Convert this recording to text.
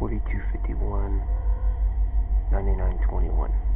4251 9921